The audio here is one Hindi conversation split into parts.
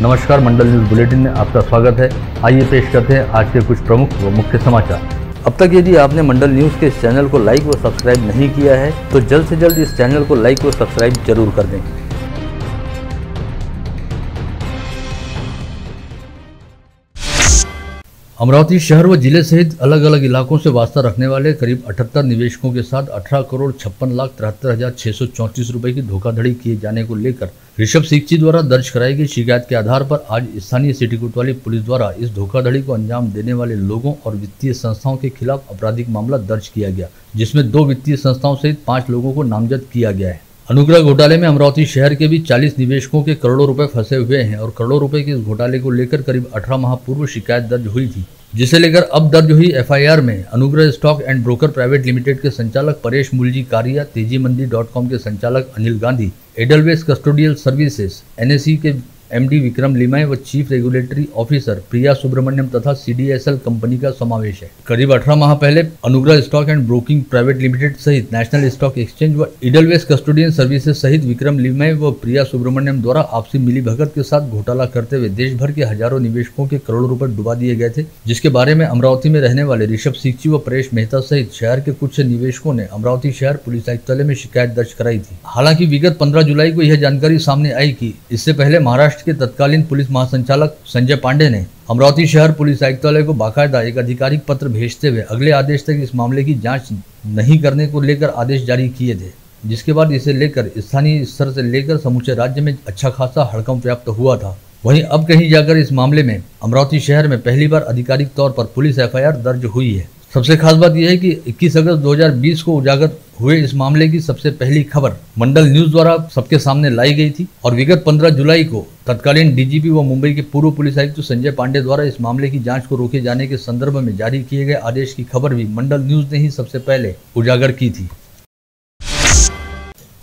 नमस्कार मंडल न्यूज़ बुलेटिन में आपका स्वागत है। आइए पेश करते हैं आज के कुछ प्रमुख व मुख्य समाचार। अब तक यदि आपने मंडल न्यूज़ के इस चैनल को लाइक व सब्सक्राइब नहीं किया है तो जल्द से जल्द इस चैनल को लाइक व सब्सक्राइब ज़रूर कर दें। अमरावती शहर व ज़िले सहित अलग अलग इलाकों से वास्ता रखने वाले करीब 78 निवेशकों के साथ 18 करोड़ छप्पन लाख तिहत्तर हज़ार छह सौ चौंतीस रुपए की धोखाधड़ी किए जाने को लेकर ऋषभ सिक्ची द्वारा दर्ज कराई गई शिकायत के आधार पर आज स्थानीय सिटी कोतवाली पुलिस द्वारा इस धोखाधड़ी को अंजाम देने वाले लोगों और वित्तीय संस्थाओं के खिलाफ आपराधिक मामला दर्ज किया गया, जिसमें दो वित्तीय संस्थाओं सहित पाँच लोगों को नामजद किया गया है। अनुग्रह घोटाले में अमरावती शहर के भी 40 निवेशकों के करोड़ों रुपए फंसे हुए हैं और करोड़ों रुपए के इस घोटाले को लेकर करीब 18 माह पूर्व शिकायत दर्ज हुई थी, जिसे लेकर अब दर्ज हुई एफआईआर में। Anugrah stock and broker private limited के संचालक परेश मुलजी कारिया तेज़ी मंदी डॉट कॉम के संचालक Anil Gandhi, Edelweiss custodial services, NSE के एमडी विक्रम लिमाई व chief regulatory officer Priya Subramaniam तथा सीडीएसएल कंपनी का समावेश है। करीब 18 माह पहले Anugrah stock and broking private limited सहित नेशनल स्टॉक एक्सचेंज व इडलवेस कस्टोडियन सर्विसेज़ सहित विक्रम लिमय व प्रिया सुब्रमण्यम द्वारा आपसी मिली भगत के साथ घोटाला करते हुए देश भर के हज़ारों निवेशकों के करोड़ों रूपए डुबा दिए गए थे, जिसके बारे में अमरावती में रहने वाले ऋषभ सिक्ची व परेश मेहता सहित शहर के कुछ निवेशकों ने अमरावती शहर पुलिस आयुक्तालय में शिकायत दर्ज कराई थी। हालाँकि विगत पंद्रह जुलाई को यह जानकारी सामने आई की इससे पहले महाराष्ट्र के तत्कालीन पुलिस महासंचालक संजय पांडे ने अमरावती शहर पुलिस आयुक्तालय को बाकायदा एक आधिकारिक पत्र भेजते हुए अगले आदेश तक इस मामले की जाँच नहीं करने को लेकर आदेश जारी किए थे, जिसके बाद इसे लेकर, स्थानीय स्तर से लेकर समूचे राज्य में अच्छा खासा हड़कंप व्याप्त हुआ था। वहीं अब कहीं जाकर इस मामले में अमरावती शहर में पहली बार आधिकारिक तौर पर पुलिस एफआईआर दर्ज हुई है। सबसे खास बात यह है कि 21 अगस्त 2020 को उजागर हुए इस मामले की सबसे पहली खबर मंडल न्यूज़ द्वारा सबके सामने लाई गई थी और विगत 15 जुलाई को तत्कालीन डीजीपी व मुंबई के पूर्व पुलिस आयुक्त संजय पांडे द्वारा इस मामले की जाँच को रोके जाने के संदर्भ में जारी किए गए आदेश की खबर भी मंडल न्यूज़ ने ही सबसे पहले उजागर की थी।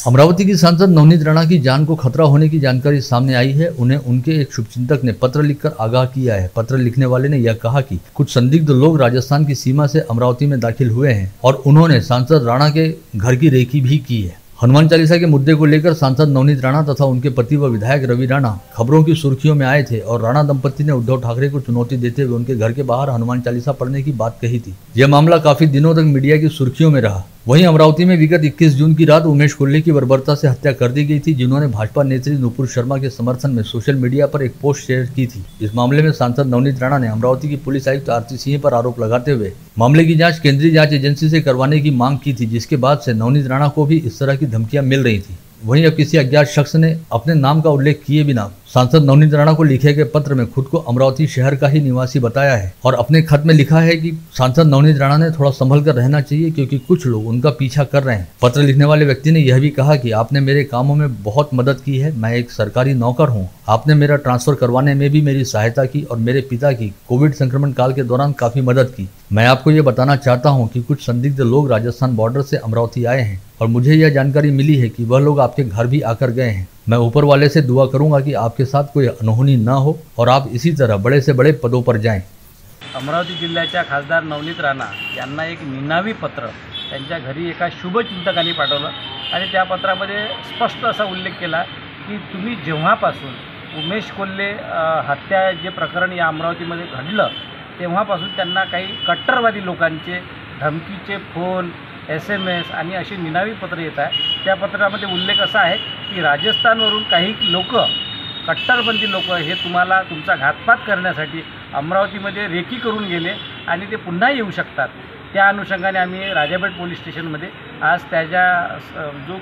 अमरावती की सांसद नवनीत राणा की जान को खतरा होने की जानकारी सामने आई है। उन्हें उनके एक शुभचिंतक ने पत्र लिखकर आगाह किया है। पत्र लिखने वाले ने यह कहा कि कुछ संदिग्ध लोग राजस्थान की सीमा से अमरावती में दाखिल हुए हैं और उन्होंने सांसद राणा के घर की रेखी भी की है। हनुमान चालीसा के मुद्दे को लेकर सांसद नवनीत राणा तथा उनके पति व विधायक रवि राणा खबरों की सुर्खियों में आए थे और राणा दंपति ने उद्धव ठाकरे को चुनौती देते हुए उनके घर के बाहर हनुमान चालीसा पढ़ने की बात कही थी। यह मामला काफ़ी दिनों तक मीडिया की सुर्खियों में रहा। वहीं अमरावती में विगत 21 जून की रात उमेश कोल्ले की बर्बरता से हत्या कर दी गई थी, जिन्होंने भाजपा नेत्री नुपुर शर्मा के समर्थन में सोशल मीडिया पर एक पोस्ट शेयर की थी। इस मामले में सांसद नवनीत राणा ने अमरावती की पुलिस आयुक्त आरती सिंह पर आरोप लगाते हुए मामले की जाँच केंद्रीय जाँच एजेंसी से करवाने की मांग की थी, जिसके बाद से नवनीत राणा को भी इस तरह की धमकियाँ मिल रही थी। वहीं अब किसी अज्ञात शख्स ने अपने नाम का उल्लेख किए बिना सांसद नवनीत राणा को लिखे गए पत्र में खुद को अमरावती शहर का ही निवासी बताया है और अपने खत में लिखा है कि सांसद नवनीत राणा ने थोड़ा संभल कर रहना चाहिए क्योंकि कुछ लोग उनका पीछा कर रहे हैं। पत्र लिखने वाले व्यक्ति ने यह भी कहा कि आपने मेरे कामों में बहुत मदद की है, मैं एक सरकारी नौकर हूँ। आपने मेरा ट्रांसफ़र करवाने में भी मेरी सहायता की और मेरे पिता की कोविड संक्रमण काल के दौरान काफ़ी मदद की। मैं आपको ये बताना चाहता हूँ कि कुछ संदिग्ध लोग राजस्थान बॉर्डर से अमरावती आए हैं और मुझे यह जानकारी मिली है कि वह लोग आपके घर भी आकर गए हैं। मैं ऊपर वाले से दुआ करूँगा कि आपके साथ कोई अनहोनी न हो और आप इसी तरह बड़े से बड़े पदों पर जाएँ। अमरावती जिल्ह्याच्या खासदार नवनीत राणा यांना एक निनावी पत्र त्यांच्या घरी एका शुभचिंतकांनी पाठवलं आणि त्या पत्रामध्ये स्पष्ट असा उल्लेख केला की तुम्ही जेव्हापासून उमेश कोल्हे हत्या जे प्रकरण या अमरावतीमध्ये घडलं, तेव्हापासून त्यांना काही कट्टरवादी लोकांचे धमकीचे फ़ोन एस एम एस आणि अशी निनावी पत्र येत आहे त्या पत्रामध्ये उल्लेख असा आहे की राजस्थानवरून काही लोक कट्टरपंथी लोक हे तुम्हाला तुमचा घातपात करण्यासाठी अमरावतीमध्ये रेकी करून गेले आणि ते पुन्हा येऊ शकतात. त्या अनुषंगाने आम्ही राजापेठ पोलीस स्टेशनमध्ये आज त्याच्या जो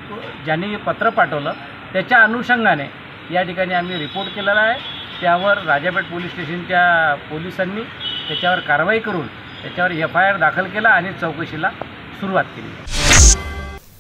ज्यांनी पत्र पाठवलं त्याच्या अनुषंगाने या ठिकाणी आम्ही रिपोर्ट केलेला आहे. त्यावर राजापेठ पोलीस स्टेशनच्या पोलिसांनी त्याच्यावर कारवाई करून त्याच्यावर एफ आय आर दाखल केला आणि चौकशीला सुरुवात केली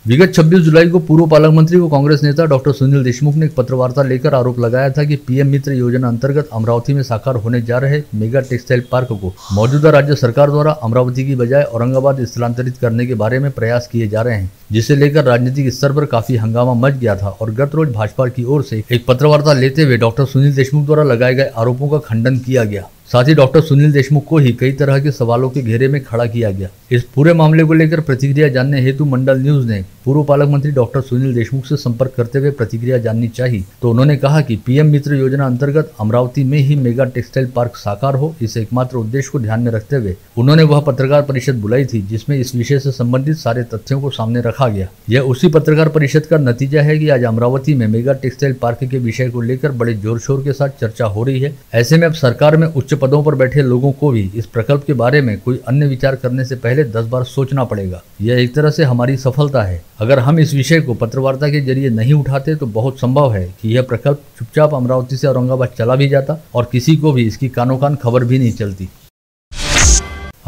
विगत 26 जुलाई को पूर्व पालक मंत्री व कांग्रेस नेता डॉक्टर सुनील देशमुख ने एक पत्रवार्ता लेकर आरोप लगाया था कि पीएम मित्र योजना अंतर्गत अमरावती में साकार होने जा रहे मेगा टेक्सटाइल पार्क को मौजूदा राज्य सरकार द्वारा अमरावती की बजाय औरंगाबाद स्थलांतरित करने के बारे में प्रयास किए जा रहे हैं, जिसे लेकर राजनीतिक स्तर पर काफ़ी हंगामा मच गया था और गत रोज भाजपा की ओर से एक पत्रवार्ता लेते हुए डॉक्टर सुनील देशमुख द्वारा लगाए गए आरोपों का खंडन किया गया। साथ ही डॉक्टर सुनील देशमुख को ही कई तरह के सवालों के घेरे में खड़ा किया गया। इस पूरे मामले को लेकर प्रतिक्रिया जानने हेतु मंडल न्यूज़ ने पूर्व पालक मंत्री डॉक्टर सुनील देशमुख से संपर्क करते हुए प्रतिक्रिया जाननी चाहिए। तो उन्होंने कहा कि पीएम मित्र योजना अंतर्गत अमरावती में ही मेगा टेक्सटाइल पार्क साकार हो, इस एकमात्र उद्देश्य को ध्यान में रखते हुए उन्होंने वह पत्रकार परिषद बुलाई थी, जिसमें इस विषय से संबंधित सारे तथ्यों को सामने रखा गया। यह उसी पत्रकार परिषद का नतीजा है कि आज अमरावती में मेगा टेक्सटाइल पार्क के विषय को लेकर बड़े ज़ोर शोर के साथ चर्चा हो रही है। ऐसे में अब सरकार में उच्च पदों पर बैठे लोगों को भी इस प्रकल्प के बारे में कोई अन्य विचार करने से पहले दस बार सोचना पड़ेगा। यह एक तरह से हमारी सफलता है। अगर हम इस विषय को पत्रवार्ता के ज़रिए नहीं उठाते तो बहुत संभव है कि यह प्रकल्प चुपचाप अमरावती से औरंगाबाद चला भी जाता और किसी को भी इसकी कानो कान खबर भी नहीं चलती।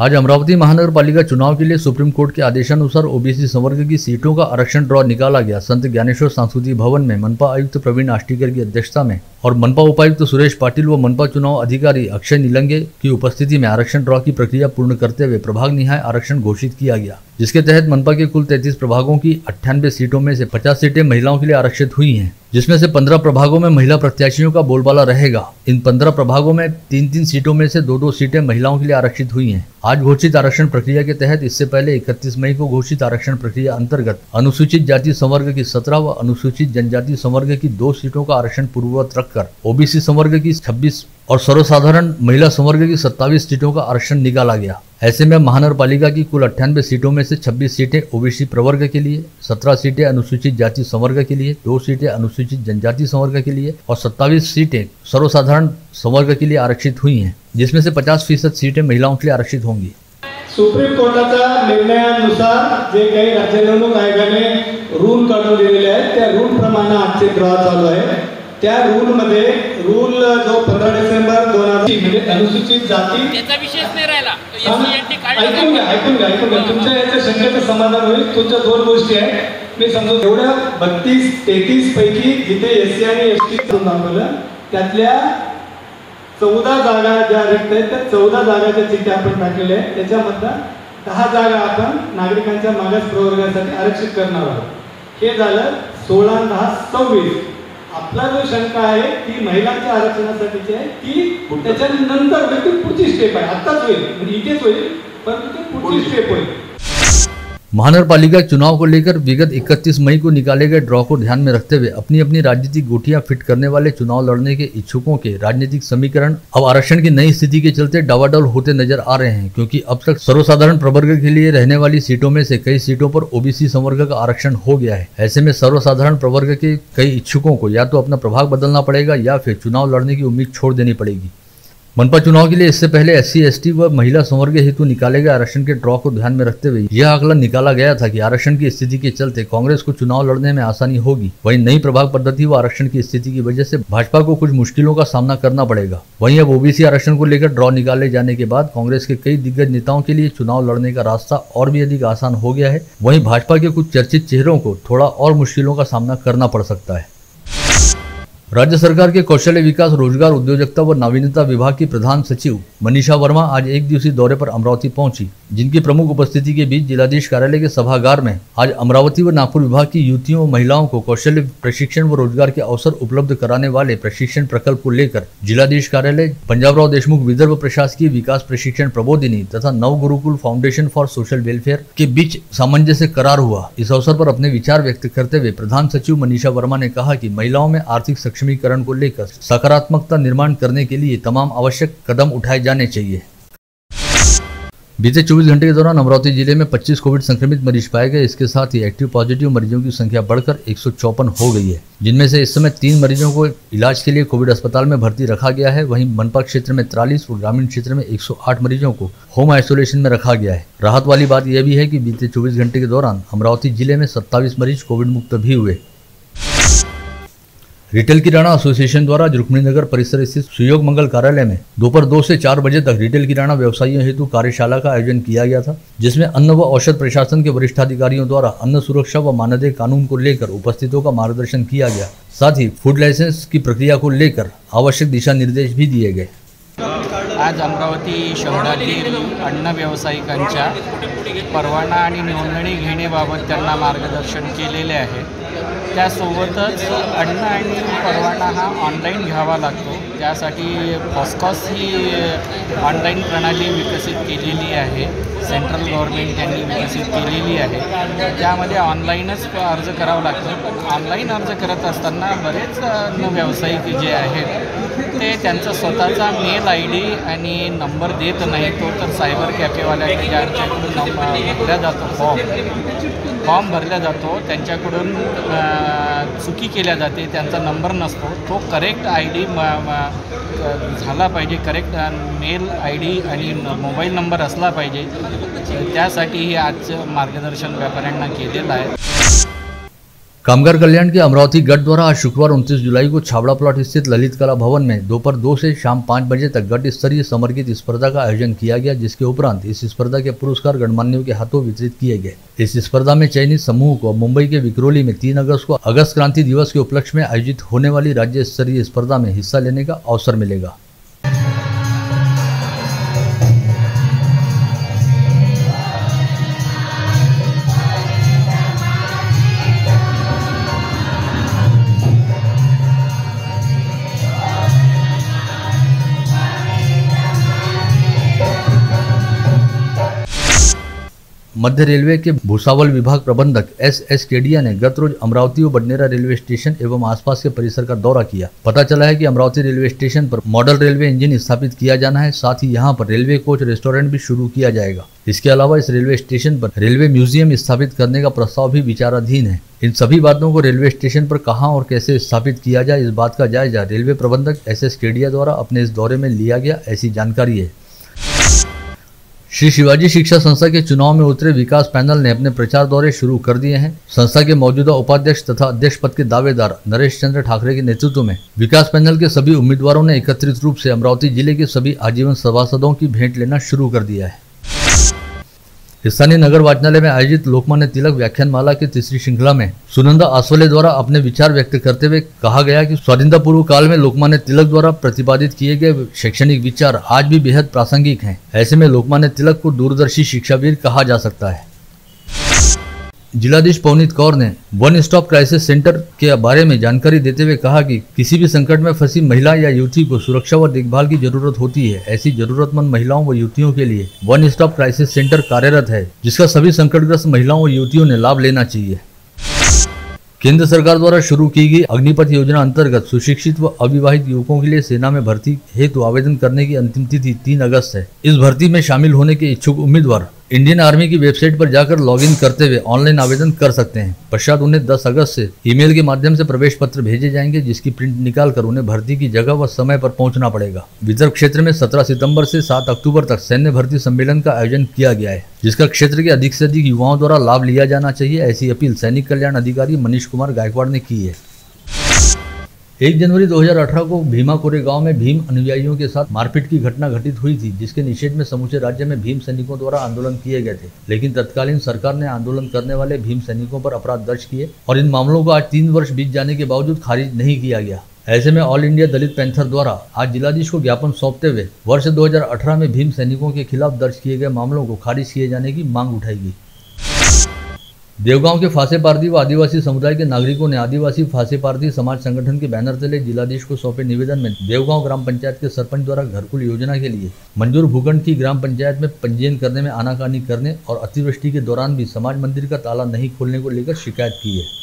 आज अमरावती महानगर पालिका चुनाव के लिए सुप्रीम कोर्ट के आदेशानुसार ओबीसी संवर्ग की सीटों का आरक्षण ड्रॉ निकाला गया। संत ज्ञानेश्वर सांस्कृतिक भवन में मनपा आयुक्त प्रवीण आष्टीकर की अध्यक्षता में और मनपा उपायुक्त सुरेश पाटिल व मनपा चुनाव अधिकारी अक्षय निलंगे की उपस्थिति में आरक्षण ड्रॉ की प्रक्रिया पूर्ण करते हुए प्रभाग निहाय आरक्षण घोषित किया गया। जिसके तहत मनपा के कुल 33 प्रभागों की अट्ठानबे सीटों में से 50 सीटें महिलाओं के लिए आरक्षित हुई हैं, जिसमें से 15 प्रभागों में महिला प्रत्याशियों का बोलबाला रहेगा। इन 15 प्रभागों में तीन तीन सीटों में से दो दो सीटें महिलाओं के लिए आरक्षित हुई हैं। आज घोषित आरक्षण प्रक्रिया के तहत इससे पहले 31 मई को घोषित आरक्षण प्रक्रिया अंतर्गत अनुसूचित जाति संवर्ग की 17 व अनुसूचित जनजाति संवर्ग की दो सीटों का आरक्षण पूर्ववत रखकर ओबीसी संवर्ग की 26 और सर्वसाधारण महिला संवर्ग की 27 सीटों का आरक्षण निकाला गया। ऐसे में महानगर पालिका की कुल अट्ठानबे सीटों में से 26 सीटें ओबीसी प्रवर्ग के लिए 17 सीटें अनुसूचित जाति संवर्ग के लिए, दो सीटें अनुसूचित जनजाति संवर्ग के लिए और 27 सीटें सर्वसाधारण संवर्ग के लिए आरक्षित हुई हैं, जिसमें से 50 फ़ीसद सीटें महिलाओं के लिए आरक्षित होंगी। सुप्रीम कोर्टाच्या निर्णयानुसार जे काही राज्य निवडणूक आयोगाने रूल काढून दिलेले आहेत, त्या रूल प्रमाणे आजचे ड्रॉ चालू आहे त्या रूल मध्ये रूल जो पंधरा डिसेंबर दोन हजार म्हणजे अनुसूचित जाती त्याचा विषयच नाही राहिला? एससी एनटी ऐकून घ्या ऐकून घ्या ऐकून घ्या. तुमच्या याच्या शंकेचं समाधान होईल. तुमच्या दोन गोष्टी आहेत. मी समजू एवढ्या बत्तीस तेहतीस पैकी जिथे एस सी आणि एस टी दाखवलं त्यातल्या चौदा जागा ज्या रिक्त आहेत त्या चौदा जागाच्या चिठ्ठ्या आपण टाकलेल्या आहेत. त्याच्यामधल्या दहा जागा आपण नागरिकांच्या मागास प्रवर्गासाठी आरक्षित करणार आहोत. हे झालं सोळा दहा सव्वीस. आपला जो शंका आहे ती महिलांच्या आरक्षणासाठीची आहे ती त्याच्यानंतर होईल ती पुढची स्टेप आहे. आत्ताच होईल. म्हणजे इथेच होईल परंतु ती पुढची स्टेप होईल. महानगर पालिका चुनाव को लेकर विगत 31 मई को निकाले गए ड्रॉ को ध्यान में रखते हुए अपनी अपनी राजनीतिक गोटियाँ फिट करने वाले चुनाव लड़ने के इच्छुकों के राजनीतिक समीकरण अब आरक्षण की नई स्थिति के चलते डावाडोल होते नज़र आ रहे हैं, क्योंकि अब तक सर्वसाधारण प्रवर्ग के लिए रहने वाली सीटों में से कई सीटों पर ओबीसी संवर्ग का आरक्षण हो गया है। ऐसे में सर्वसाधारण प्रवर्ग के कई इच्छुकों को या तो अपना प्रभाग बदलना पड़ेगा या फिर चुनाव लड़ने की उम्मीद छोड़ देनी पड़ेगी। मनपा चुनाव के लिए इससे पहले एस सी व महिला संवर्ग हेतु निकाले गए आरक्षण के ड्रॉ को ध्यान में रखते हुए यह आकलन निकाला गया था कि आरक्षण की स्थिति के चलते कांग्रेस को चुनाव लड़ने में आसानी होगी। वहीं नई प्रभाग पद्धति व आरक्षण की स्थिति की वजह से भाजपा को कुछ मुश्किलों का सामना करना पड़ेगा। वहीं अब ओबीसी आरक्षण को लेकर ड्रॉ निकाले जाने के बाद कांग्रेस के कई दिग्गज नेताओं के लिए चुनाव लड़ने का रास्ता और भी अधिक आसान हो गया है। वहीं भाजपा के कुछ चर्चित चेहरों को थोड़ा और मुश्किलों का सामना करना पड़ सकता है। राज्य सरकार के कौशल्य विकास, रोज़गार, उद्योजकता व नवीनता विभाग की प्रधान सचिव मनीषा वर्मा आज एक दिवसीय दौरे पर अमरावती पहुँची, जिनकी प्रमुख उपस्थिति के बीच जिलाधीश कार्यालय के सभागार में आज अमरावती व नागपुर विभाग की युवतियों व महिलाओं को कौशल्य प्रशिक्षण व रोज़गार के अवसर उपलब्ध कराने वाले प्रशिक्षण प्रकल्प को लेकर जिलाधीश कार्यालय, पंजाबराव देशमुख विदर्भ प्रशासकीय विकास प्रशिक्षण प्रबोधिनी तथा Nav Gurukul foundation for social welfare के बीच सामंजस्य करार हुआ। इस अवसर पर अपने विचार व्यक्त करते हुए प्रधान सचिव मनीषा वर्मा ने कहा की महिलाओं में आर्थिक सक्षमीकरण को लेकर सकारात्मकता निर्माण करने के लिए तमाम आवश्यक कदम उठाए जाने चाहिए। बीते 24 घंटे के दौरान अमरावती ज़िले में 25 कोविड संक्रमित मरीज़ पाए गए। इसके साथ ही एक्टिव पॉजिटिव मरीजों की संख्या बढ़कर एक हो गई है। जिनमें से इस समय तीन मरीजों को इलाज के लिए कोविड अस्पताल में भर्ती रखा गया है। वहीं मनपा क्षेत्र में तिरालीस और ग्रामीण क्षेत्र में 108 मरीजों को होम आइसोलेशन में रखा गया है। राहत वाली बात यह भी है कि बीते 24 घंटे के दौरान अमरावती ज़िले में 27 मरीज़ कोविड मुक्त भी हुए। रिटेल किराना एसोसिएशन द्वारा रुक्मिणी नगर परिसर स्थित सुयोग मंगल कार्यालय में दोपहर दो से चार बजे तक रिटेल किराना व्यवसायियों हेतु कार्यशाला का आयोजन किया गया था, जिसमें अन्न व औषध प्रशासन के वरिष्ठ अधिकारियों द्वारा अन्न सुरक्षा व मानदेय कानून को लेकर उपस्थितों का मार्गदर्शन किया गया। साथ ही फ़ूड लाइसेंस की प्रक्रिया को लेकर आवश्यक दिशा निर्देश भी दिए गए। आज अमरावती शहरातील अन्न व्यावसायिकांच्या परवाना आणि नोंदणी घेण्याबाबत त्यांना मार्गदर्शन केलेले आहे. त्यासोबतच अन्न आणि परवाना हा ऑनलाईन घ्यावा लागतो. त्यासाठी फॉस्कॉस ही ऑनलाईन प्रणाली विकसित केलेली आहे. सेंट्रल गव्हर्मेंट त्यांनी विकसित केलेली आहे. त्यामध्ये ऑनलाईनच अर्ज करावा लागतो. पण ऑनलाईन अर्ज करत असताना बरेच न व्यावसायिक जे आहेत ते त्यांचा स्वतःचा मेल आय डी आणि नंबर देत नाही. तो तर सायबर कॅफेवाल्या ज्यांच्याकडून नंबर भरला जातो फॉर्म फॉर्म भरला जातो त्यांच्याकडून चुकी केल्या जाते त्यांचा नंबर नसतो तो करेक्ट आय डी झाला पाहिजे करेक्ट मेल आय डी आणि मोबाईल नंबर असला पाहिजे. त्यासाठी हे आजचं मार्गदर्शन व्यापाऱ्यांना केलेलं आहे. कामगार कल्याण के अमरावती गढ़ द्वारा आज शुक्रवार 29 जुलाई को छावड़ा प्लॉट स्थित ललित कला भवन में दोपहर दो से शाम पाँच बजे तक गढ़ स्तरीय समर्पित स्पर्धा का आयोजन किया गया, जिसके उपरांत इस स्पर्धा के पुरस्कार गणमान्यों के हाथों वितरित किए गए। इस स्पर्धा में चयनित समूह को मुंबई के विक्रोली में तीन अगस्त को अगस्त क्रांति दिवस के उपलक्ष्य में आयोजित होने वाली राज्य स्तरीय स्पर्धा में हिस्सा लेने का अवसर मिलेगा। मध्य रेलवे के भूसावल विभाग प्रबंधक एस एस केडिया ने गत रोज अमरावती और बडनेरा रेलवे स्टेशन एवं आसपास के परिसर का दौरा किया। पता चला है कि अमरावती रेलवे स्टेशन पर मॉडल रेलवे इंजन स्थापित किया जाना है, साथ ही यहाँ पर रेलवे कोच रेस्टोरेंट भी शुरू किया जाएगा। इसके अलावा इस रेलवे स्टेशन पर रेलवे म्यूज़ियम स्थापित करने का प्रस्ताव भी विचाराधीन है। इन सभी बातों को रेलवे स्टेशन पर कहाँ और कैसे स्थापित किया जाए, इस बात का जायजा रेलवे प्रबंधक एस एस केडिया द्वारा अपने इस दौरे में लिया गया, ऐसी जानकारी है। श्री शिवाजी शिक्षा संस्था के चुनाव में उतरे विकास पैनल ने अपने प्रचार दौरे शुरू कर दिए हैं। संस्था के मौजूदा उपाध्यक्ष तथा अध्यक्ष पद के दावेदार नरेश चंद्र ठाकरे के नेतृत्व में विकास पैनल के सभी उम्मीदवारों ने एकत्रित रूप से अमरावती ज़िले के सभी आजीवन सभासदों की भेंट लेना शुरू कर दिया है। स्थानीय नगर वाचनालय में आयोजित लोकमान्य तिलक व्याख्यानमाला की तीसरी श्रृंखला में सुनंदा आसोले द्वारा अपने विचार व्यक्त करते हुए कहा गया कि स्वाधीनता पूर्व काल में लोकमान्य तिलक द्वारा प्रतिपादित किए गए शैक्षणिक विचार आज भी बेहद प्रासंगिक हैं। ऐसे में लोकमान्य तिलक को दूरदर्शी शिक्षावीर कहा जा सकता है। जिलाधीश पवनीत कौर ने वन स्टॉप क्राइसिस सेंटर के बारे में जानकारी देते हुए कहा कि किसी भी संकट में फंसी महिला या युवती को सुरक्षा व देखभाल की ज़रूरत होती है। ऐसी जरूरतमंद महिलाओं व युवतियों के लिए वन स्टॉप क्राइसिस सेंटर कार्यरत है, जिसका सभी संकटग्रस्त महिलाओं व युवतियों ने लाभ लेना चाहिए। केंद्र सरकार द्वारा शुरू की गई अग्निपथ योजना अंतर्गत सुशिक्षित व अविवाहित युवकों के लिए सेना में भर्ती हेतु आवेदन करने की अंतिम तिथि तीन अगस्त है। इस भर्ती में शामिल होने के इच्छुक उम्मीदवार इंडियन आर्मी की वेबसाइट पर जाकर लॉगिन करते हुए ऑनलाइन आवेदन कर सकते हैं। पश्चात उन्हें 10 अगस्त से ईमेल के माध्यम से प्रवेश पत्र भेजे जाएँगे, जिसकी प्रिंट निकाल कर उन्हें भर्ती की जगह व समय पर पहुँचना पड़ेगा। विदर्भ क्षेत्र में 17 सितंबर से 7 अक्टूबर तक सैन्य भर्ती सम्मेलन का आयोजन किया गया है, जिसका क्षेत्र के अधिक से अधिक युवाओं द्वारा लाभ लिया जाना चाहिए, ऐसी अपील सैनिक कल्याण अधिकारी मनीष कुमार गायकवाड़ ने की है। एक जनवरी 2018 को भीमा कोरे गाँव में भीम अनुयायियों के साथ मारपीट की घटना घटित हुई थी, जिसके निषेध में समूचे राज्य में भीम सैनिकों द्वारा आंदोलन किए गए थे। लेकिन तत्कालीन सरकार ने आंदोलन करने वाले भीम सैनिकों पर अपराध दर्ज किए और इन मामलों को आज तीन वर्ष बीत जाने के बावजूद खारिज नहीं किया गया। ऐसे में ऑल इंडिया दलित पैंथर द्वारा आज जिलाधीश को ज्ञापन सौंपते हुए वर्ष 2018 में भीम सैनिकों के खिलाफ दर्ज किए गए मामलों को खारिज किए जाने की मांग उठाई गई। देवगांव के फांसे पारदी व आदिवासी समुदाय के नागरिकों ने आदिवासी फांसे पारदी समाज संगठन के बैनर तले जिलाधीश को सौंपे निवेदन में देवगांव ग्राम पंचायत के सरपंच द्वारा घरकुल योजना के लिए मंजूर भूखंड की ग्राम पंचायत में पंजीयन करने में आनाकानी करने और अतिवृष्टि के दौरान भी समाज मंदिर का ताला नहीं खोलने को लेकर शिकायत की है।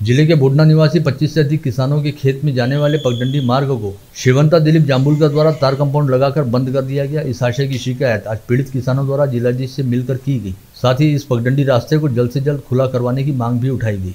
ज़िले के बुडना निवासी 25 से अधिक किसानों के खेत में जाने वाले पगडंडी मार्ग को शिवंता दिलीप जाम्बुलकर द्वारा तार कंपाउंड लगाकर बंद कर दिया गया। इस आशय की शिकायत आज पीड़ित किसानों द्वारा जिलाधीश से मिलकर की गई। साथ ही इस पगडंडी रास्ते को जल्द से जल्द खुला करवाने की मांग भी उठाई गई।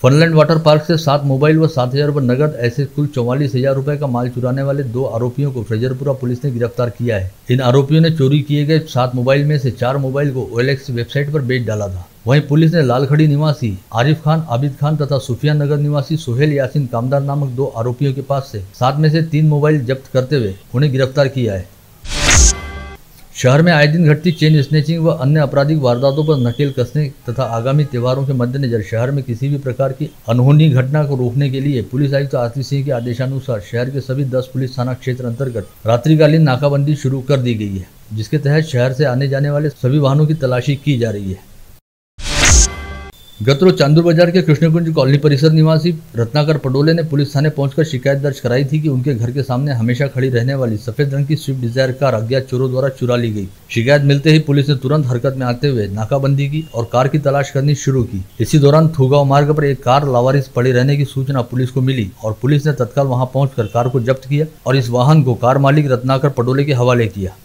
फनलैंड वाटर पार्क से सात मोबाइल व सात हज़ार नगद, ऐसे कुल चौवालीस हज़ार रुपये का माल चुराने वाले दो आरोपियों को फ्रेजरपुरा पुलिस ने गिरफ़्तार किया है। इन आरोपियों ने चोरी किए गए सात मोबाइल में से चार मोबाइल को ओएलएक्स वेबसाइट पर बेच डाला था। वहीं पुलिस ने लालखड़ी निवासी आरिफ खान, आबिद खान तथा सुफिया नगर निवासी सोहेल यासीन कामदार नामक दो आरोपियों के पास से सात में से तीन मोबाइल जब्त करते हुए उन्हें गिरफ़्तार किया है। शहर में आए दिन घटती चेन स्नेचिंग व अन्य आपराधिक वारदातों पर नकेल कसने तथा आगामी त्योहारों के मद्देनजर शहर में किसी भी प्रकार की अनहोनी घटना को रोकने के लिए पुलिस आयुक्त आरती सिंह के आदेशानुसार शहर के सभी 10 पुलिस थाना क्षेत्र अंतर्गत रात्रिकालीन नाकाबंदी शुरू कर दी गई है, जिसके तहत शहर से आने जाने वाले सभी वाहनों की तलाशी की जा रही है। गत रोज चांदूर बाज़ार के कृष्णकुंज कॉलोनी परिसर निवासी रत्नाकर पटोले ने पुलिस थाने पहुंचकर शिकायत दर्ज कराई थी कि उनके घर के सामने हमेशा खड़ी रहने वाली सफ़ेद रंग की स्विफ्ट डिज़ायर कार अज्ञात चोरों द्वारा चुरा ली गई। शिकायत मिलते ही पुलिस ने तुरंत हरकत में आते हुए नाकाबंदी की और कार की तलाश करनी शुरू की। इसी दौरान थूगांव मार्ग पर एक कार लावारिस पड़े रहने की सूचना पुलिस को मिली और पुलिस ने तत्काल वहाँ पहुंचकर कार को जब्त किया और इस वाहन को कार मालिक रत्नाकर पटोले के हवाले किया।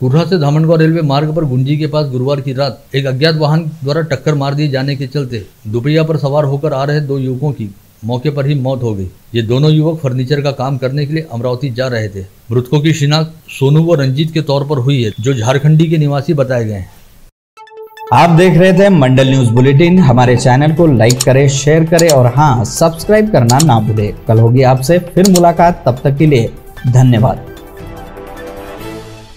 कुर्रा से धामनगांव रेलवे मार्ग पर गुंजी के पास गुरुवार की रात एक अज्ञात वाहन द्वारा टक्कर मार दिए जाने के चलते दुपहिया पर सवार होकर आ रहे दो युवकों की मौके पर ही मौत हो गई। ये दोनों युवक फर्नीचर का काम करने के लिए अमरावती जा रहे थे। मृतकों की शिनाख्त सोनू व रंजीत के तौर पर हुई है, जो झारखंडी के निवासी बताए गए हैं। आप देख रहे थे मंडल न्यूज़ बुलेटिन। हमारे चैनल को लाइक करें, शेयर करें और हाँ सब्सक्राइब करना ना भूले। कल होगी आपसे फिर मुलाकात। तब तक के लिए धन्यवाद।